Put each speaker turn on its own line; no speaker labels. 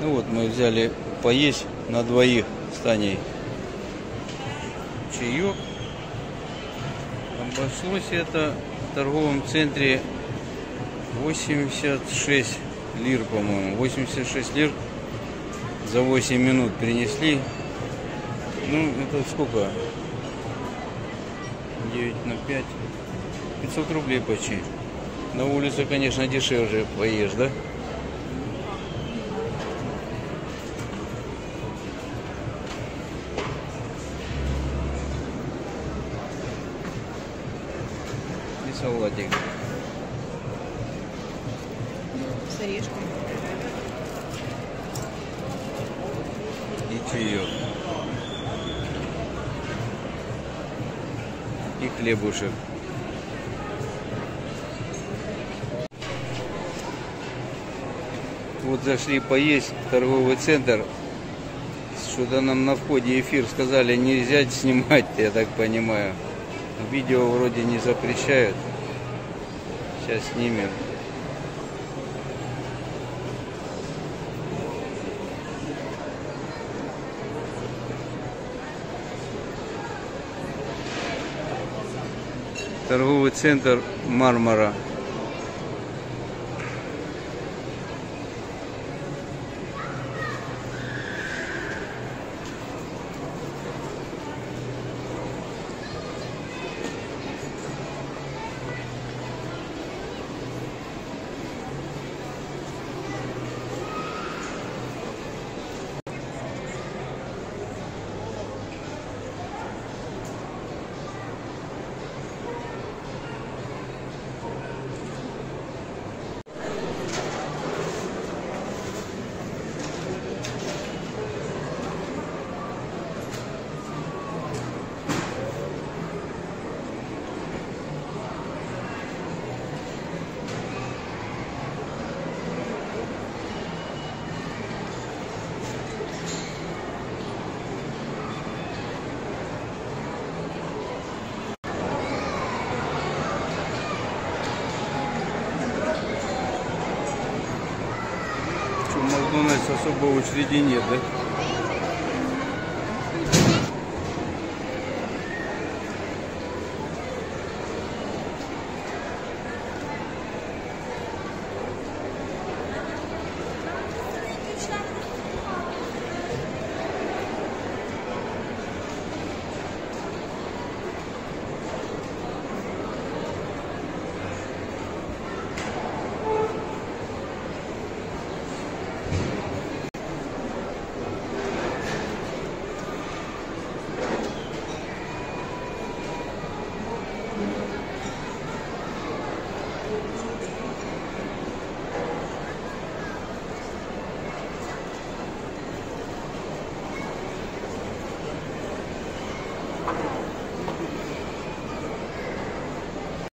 Ну вот мы взяли поесть на двоих с Таней. Чаек. Обошлось это в торговом центре 86 лир, по-моему. 86 лир за 8 минут принесли. Ну, это сколько? 9 на 5. 500 рублей почти. На улице, конечно, дешевле поешь, да? Салатик.
С орешком.
И чаек. И хлебушек. Вот зашли поесть в торговый центр. Что-то нам на входе эфир сказали, нельзя снимать, я так понимаю. Видео вроде не запрещают. Сейчас снимем. Торговый центр Мармара. Что, в Макдональдс особо очереди нет, да?